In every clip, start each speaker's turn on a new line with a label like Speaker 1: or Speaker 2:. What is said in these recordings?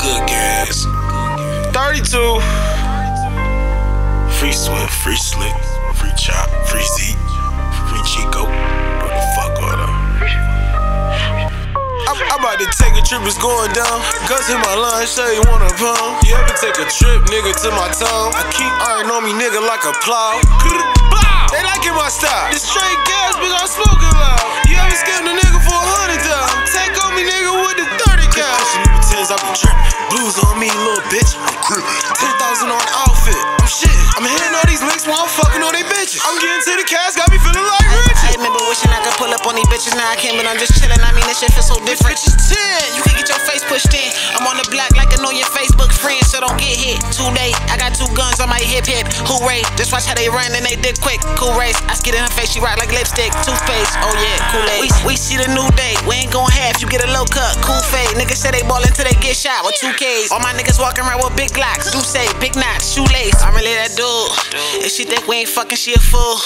Speaker 1: Good gas. 32. Free Swift, free Slick, free Chop, free Z, free Chico. What the fuck on? I'm, I'm about to take a trip, it's going down. Gus hit my line, say you want a pound. You ever take a trip, nigga, to my town? I keep iron on me, nigga, like a plow. They liking my style. Blues on me, little bitch. I'm crippin'. 10,000 on outfit. I'm shitting. I'm hitting all these links while I'm fucking on they bitches. I'm getting to the cash, got me feeling like rich.
Speaker 2: I remember wishing I could pull up on these bitches. Now I can't, but I'm just chillin'. I mean, this shit feel so different.
Speaker 1: Bitch is 10.
Speaker 2: You can get your face pushed in. I'm on the block so don't get hit. Too late. I got two guns on my hip hip. Hooray. Just watch how they run and they did quick. Cool race. I skid in her face, she rock like lipstick. Toothpaste. Oh yeah, Kool Aid. We, we see the new day. We ain't gon' half. You get a low cut. Cool fade. Niggas say they ball until they get shot with two Ks. All my niggas walking around with big locks, Do say big knots, shoelace. I'm really that dude. If she think we ain't fucking, she a fool.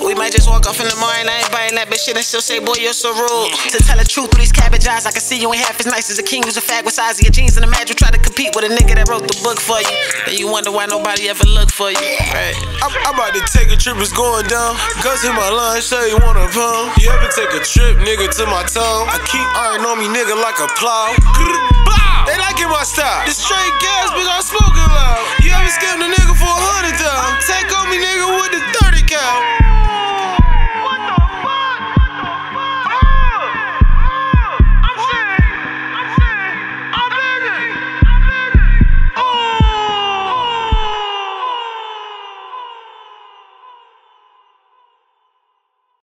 Speaker 2: We might just walk off in the morning. I ain't buying that bitch shit and still say, boy, you're so rude. To tell the truth through these cabbage eyes, I can see you ain't half as nice as a king who's a fag with size of your jeans and imagine try to compete with a nigga that wrote the book for you. And you wonder why nobody ever looked for you. Right.
Speaker 1: I'm, I'm about to take a trip, it's going down. Gus hit my line, say you want a pound. You ever take a trip, nigga, to my town? I keep iron on me, nigga, like a plow.